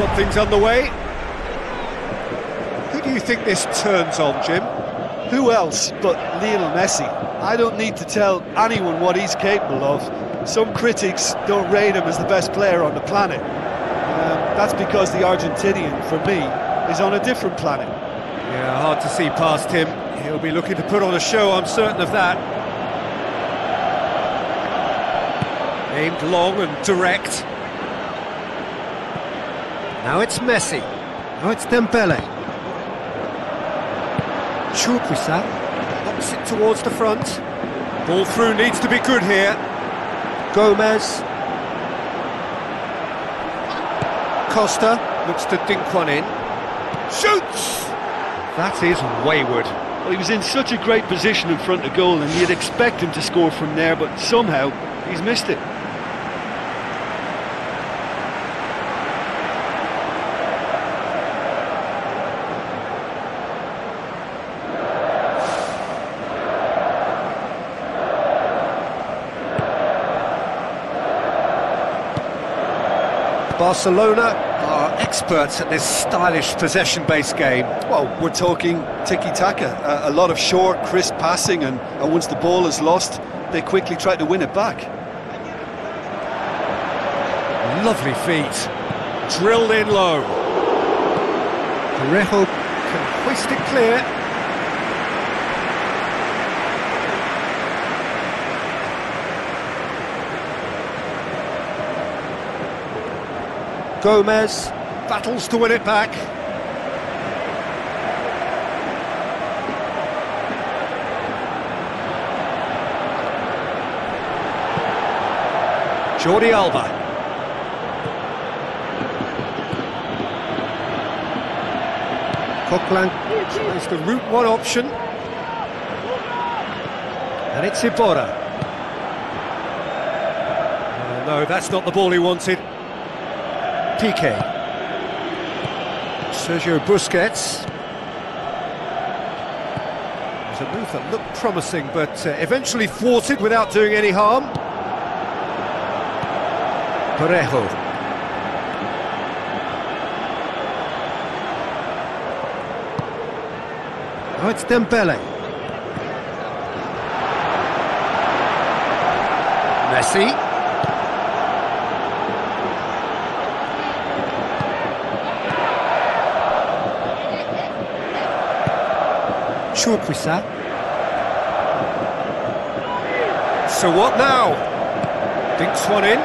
got things underway. Who do you think this turns on, Jim? Who else but Lionel Messi? I don't need to tell anyone what he's capable of. Some critics don't rate him as the best player on the planet. Um, that's because the Argentinian, for me, is on a different planet. Yeah, hard to see past him. He'll be looking to put on a show, I'm certain of that. Aimed long and direct. Now it's Messi. Now it's Dembele. Chukwueze knocks it towards the front. Ball through needs to be good here. Gomez. Costa looks to dink one in. Shoots! That is wayward. Well, he was in such a great position in front of goal, and you'd expect him to score from there, but somehow he's missed it. Barcelona are experts at this stylish possession-based game. Well, we're talking tiki-taka, a, a, lot of short, crisp passing, and, and once the ball is lost, they quickly try to win it back. Lovely feet, drilled in low. Parejo can hoist it clear. Gomez battles to win it back. Jordi Alba. Coquelin tries the route one option. And it's Iborra. Oh, no, that's not the ball he wanted. Piqué. Sergio Busquets. It a move that looked promising, but uh, eventually thwarted without doing any harm. Parejo. Now it's Dembele. Messi. Chukwueze. So what now? Dinks one in.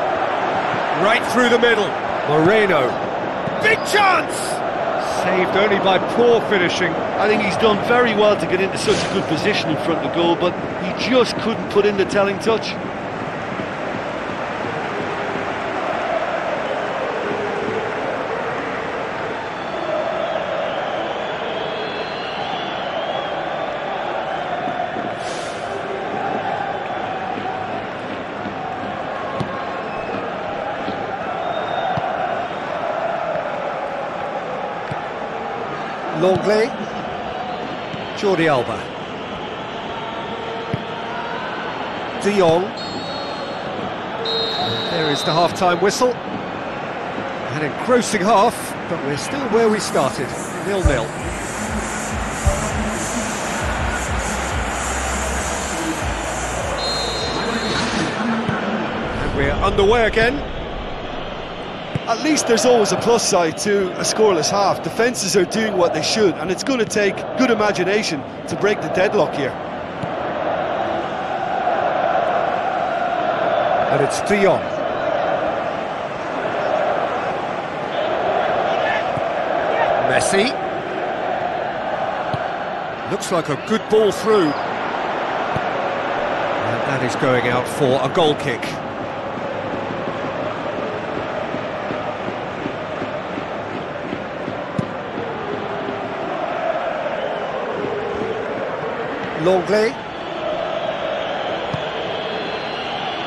Right through the middle. Moreno. Big chance! Saved only by poor finishing. I think he's done very well to get into such a good position in front of the goal, but he just couldn't put in the telling touch. Lenglet. Jordi Alba. De Jong. There is the half-time whistle. An engrossing half, but we're still where we started, nil-nil. And we're underway again. At least there's always a plus side to a scoreless half. Defences are doing what they should, and it's going to take good imagination to break the deadlock here. And it's De Jong. Messi. Looks like a good ball through. And that is going out for a goal kick. Lenglet.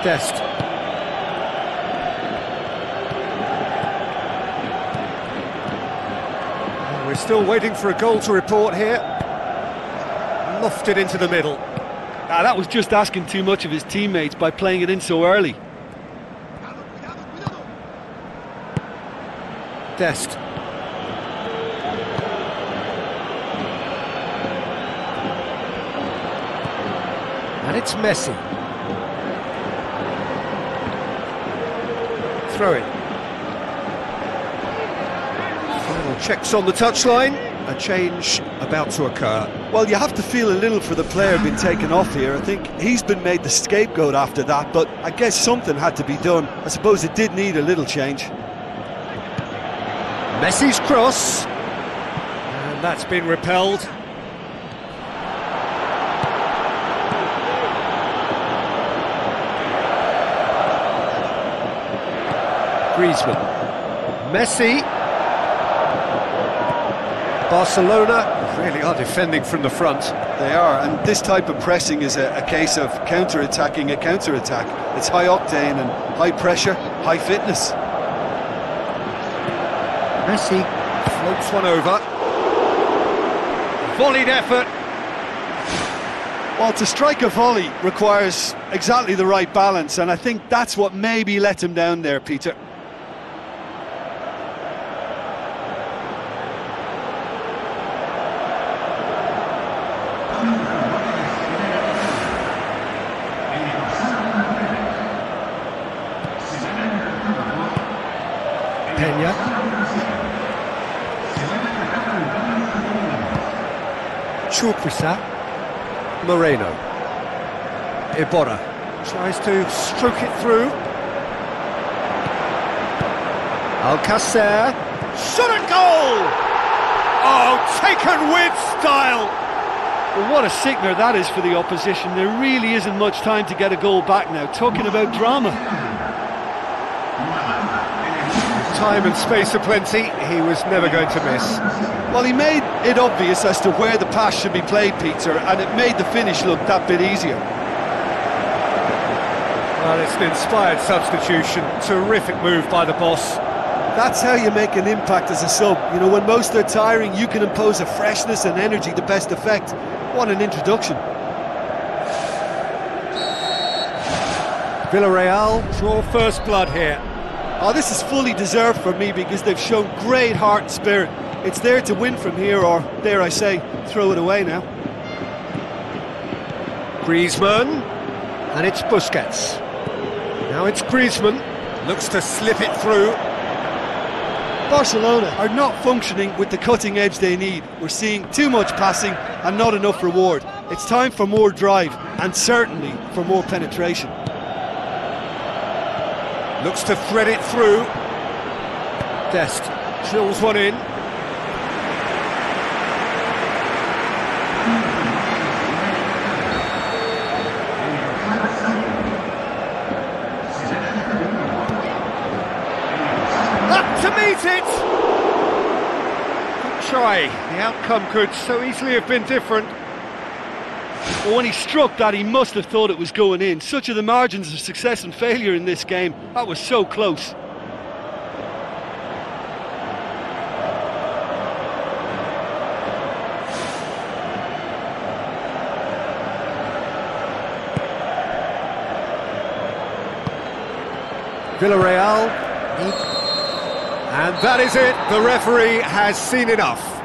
Dest. We're still waiting for a goal to report here. Lofted into the middle. Ah, that was just asking too much of his teammates by playing it in so early. Dest. It's Messi. Throw it. Final checks on the touchline. A change about to occur. Well, you have to feel a little for the player being taken off here. I think he's been made the scapegoat after that, but I guess something had to be done. I suppose it did need a little change. Messi's cross. And that's been repelled. Griezmann. Messi. Barcelona really are defending from the front. They are, and this type of pressing is a, a case of counter-attacking a counter-attack. It's high octane and high pressure, high fitness. Messi floats one over. Volleyed effort. Well, to strike a volley requires exactly the right balance, and I think that's what maybe let him down there, Peter. Chukwueze. Moreno. Iborra tries to stroke it through. Alcacer. Shot at goal! Oh, taken with style! Well, what a sickener that is for the opposition. There really isn't much time to get a goal back now. Talking about drama. Time and space aplenty, he was never going to miss. Well, he made it obvious as to where the pass should be played, Peter, and it made the finish look that bit easier. Well, it's an inspired substitution. Terrific move by the boss. That's how you make an impact as a sub. You know, when most are tiring, you can impose a freshness and energy to best effect. What an introduction. Villarreal draw first blood here. Oh, this is fully deserved for me because they've shown great heart and spirit. It's there to win from here, or dare I say, throw it away now. Griezmann, and it's Busquets. Now it's Griezmann, looks to slip it through. Barcelona are not functioning with the cutting edge they need. We're seeing too much passing and not enough reward. It's time for more drive and certainly for more penetration. Looks to thread it through. Dest drills one in. Up to meet it! Try. The outcome could so easily have been different. But when he struck that, he must have thought it was going in. Such are the margins of success and failure in this game. That was so close. Villarreal. And that is it. The referee has seen enough.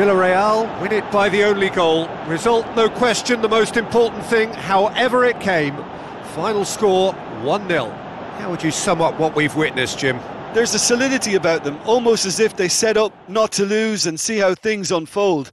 Villarreal win it by the only goal. Result, no question, the most important thing, however it came. Final score 1 0. How would you sum up what we've witnessed, Jim? There's a solidity about them, almost as if they set up not to lose and see how things unfold.